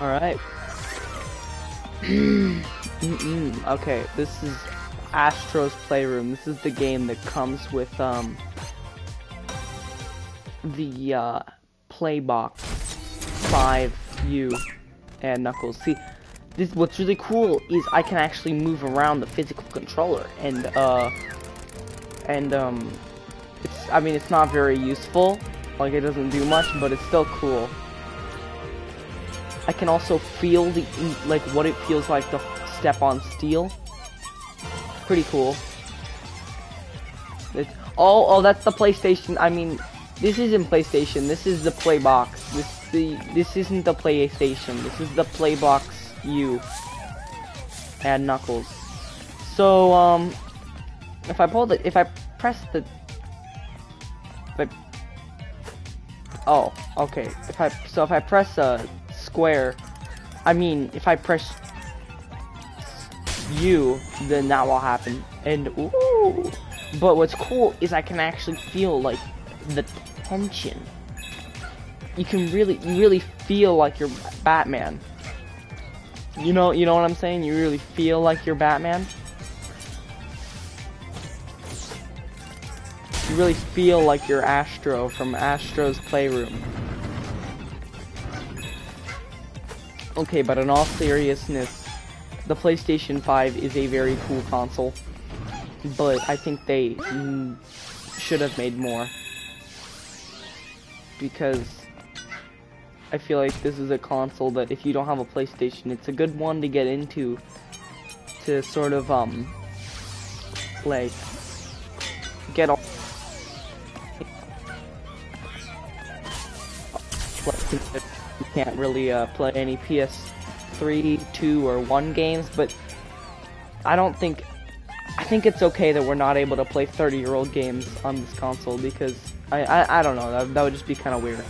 Alright. Mm -mm. Okay, this is Astro's Playroom. This is the game that comes with, um, the, uh, Playbox 5U and Knuckles. See, this, what's really cool is I can actually move around the physical controller, and, uh, and, um, it's, I mean, it's not very useful, like, it doesn't do much, but it's still cool. I can also feel the, like, what it feels like to step on steel. Pretty cool. It's, oh, oh, that's the PlayStation, I mean, this isn't PlayStation, this is the Playbox. This, the, this isn't the PlayStation, this is the Playbox U. And Knuckles. So, um, if I pull the, if I press the, if I, oh, okay, if I, so if I press, uh, square, I mean, if I press U, then that will happen. And, ooh, but what's cool is I can actually feel, like, the tension. You can really, really feel like you're Batman. You know, you know what I'm saying? You really feel like you're Batman. You really feel like you're Astro from Astro's Playroom. Okay, but in all seriousness, the PlayStation 5 is a very cool console. But I think they should have made more. Because I feel like this is a console that if you don't have a PlayStation, it's a good one to get into to sort of, um, like, get all can't really uh, play any PS3, 2, or 1 games, but I don't think... I think it's okay that we're not able to play 30-year-old games on this console, because I, I, I don't know, that, that would just be kind of weird.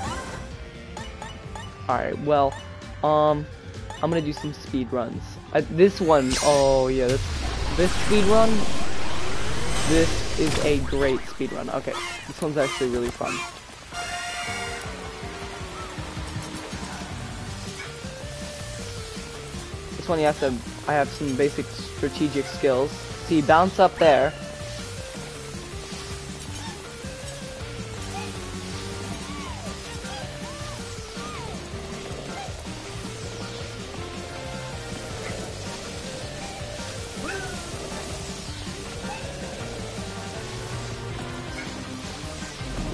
Alright, well, um, I'm gonna do some speed runs. This one, oh yeah, this, this speed run, this is a great speed run. Okay, this one's actually really fun. One you have to, I have some basic strategic skills. See, bounce up there.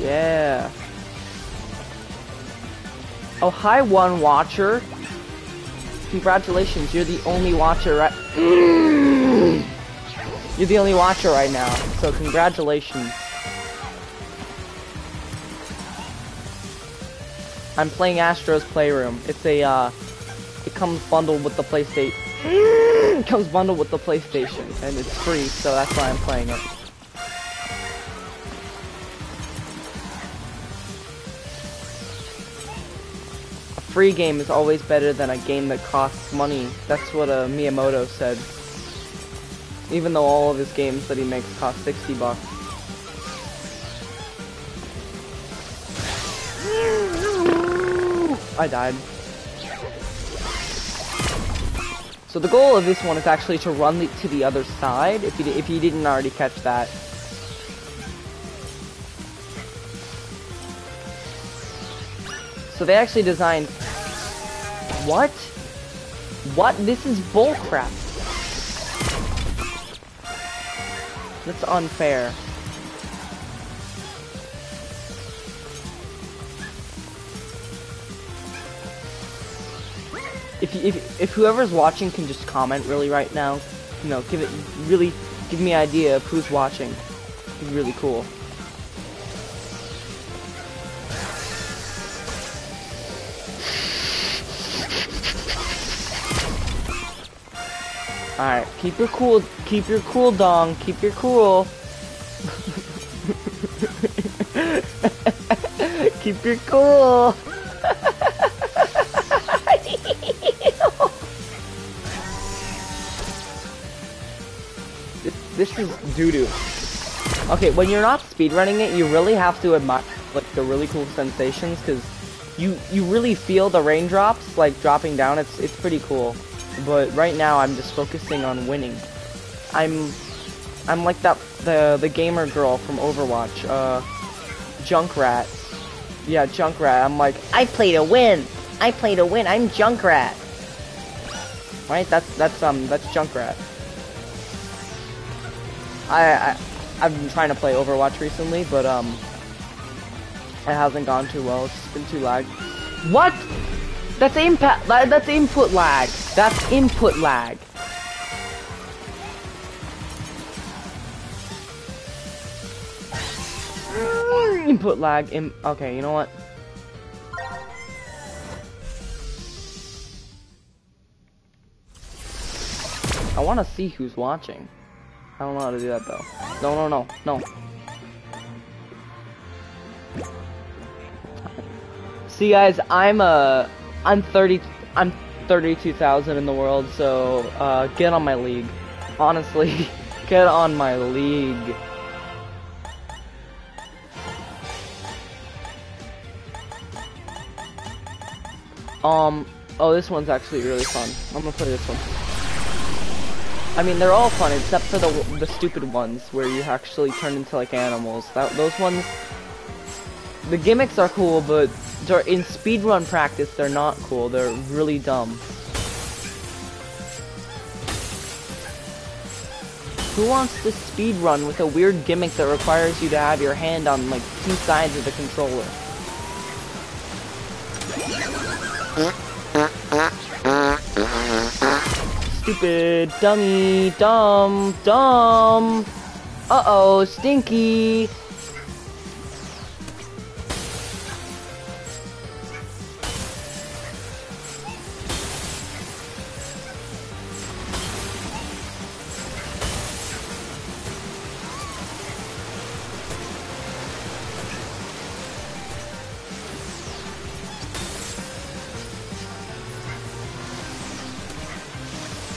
Yeah. Oh, hi, one watcher. Congratulations, you're the only watcher right- You're the only watcher right now, so congratulations. I'm playing Astro's Playroom. It's a, uh, it comes bundled with the PlayStation. it comes bundled with the PlayStation, and it's free, so that's why I'm playing it. Free game is always better than a game that costs money. That's what uh, Miyamoto said. Even though all of his games that he makes cost 60 bucks. I died. So the goal of this one is actually to run the, to the other side, if you, if you didn't already catch that. So they actually designed... What? What? This is bullcrap. That's unfair. If, if, if whoever's watching can just comment really right now, you know, give it, really, give me an idea of who's watching. It'd be really cool. Alright, keep your cool, keep your cool, dong, keep your cool. keep your cool. this, this is doo-doo. Okay, when you're not speedrunning it, you really have to admire like the really cool sensations, because you you really feel the raindrops like dropping down. It's it's pretty cool. But right now I'm just focusing on winning. I'm I'm like that the the gamer girl from Overwatch, uh Junkrat. Yeah, Junkrat. I'm like, I play to win. I play to win. I'm Junkrat. Right? That's that's um that's Junkrat. I, I I've been trying to play Overwatch recently, but um it hasn't gone too well. It's been too lag. What? That's impact. That's input lag. That's input lag. Mm, input lag. In okay, you know what? I want to see who's watching. I don't know how to do that though. No, no, no, no. See guys, I'm uh I'm 30 I'm 32,000 in the world, so uh get on my league. Honestly, get on my league. Um oh this one's actually really fun. I'm gonna play this one. I mean, they're all fun except for the the stupid ones where you actually turn into like animals. That those ones, the gimmicks are cool, but in speedrun practice they're not cool. They're really dumb. Who wants to speedrun with a weird gimmick that requires you to have your hand on like two sides of the controller? Stupid, dummy, dumb, dumb. Uh-oh, stinky.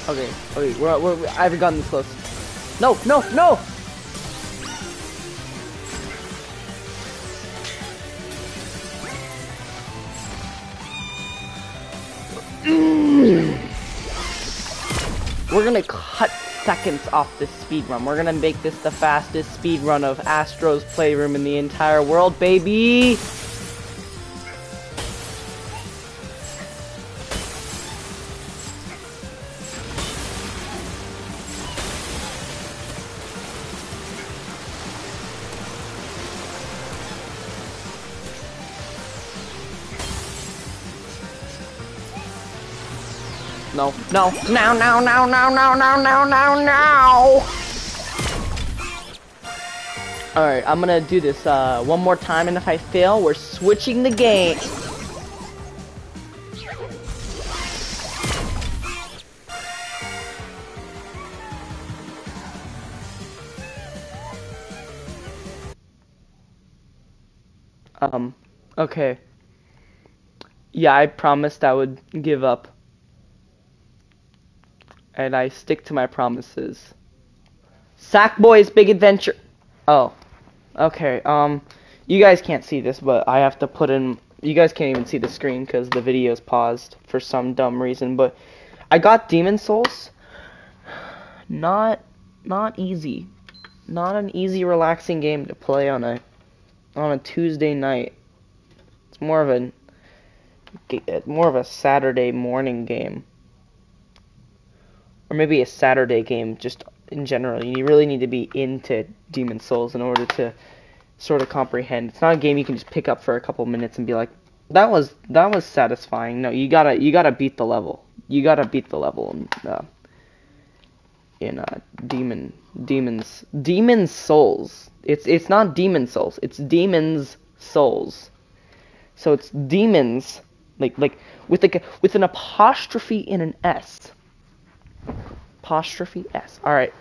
Okay, okay, we're, we're, I haven't gotten this close. No, no, no! We're gonna cut seconds off this speed run. We're gonna make this the fastest speed run of Astro's Playroom in the entire world, baby! No, no, no, no, no, no, no, no, no, no, no! Alright, I'm gonna do this uh, one more time, and if I fail, we're switching the game. Um, okay. Yeah, I promised I would give up and I stick to my promises. Sackboy's Big Adventure. Oh, okay. Um, you guys can't see this, but I have to put in. You guys can't even see the screen because the video is paused for some dumb reason. But I got Demon Souls. Not, not easy. Not an easy, relaxing game to play on a, on a Tuesday night. It's more of a, more of a Saturday morning game or maybe a Saturday game just in general. You really need to be into Demon Souls in order to sort of comprehend. It's not a game you can just pick up for a couple minutes and be like, that was that was satisfying. No, you gotta you gotta beat the level. You gotta beat the level in uh, in uh, Demon Demons Demon Souls. It's it's not Demon Souls. It's Demons Souls. So it's demons like like with like with an apostrophe in an S apostrophe S. All right.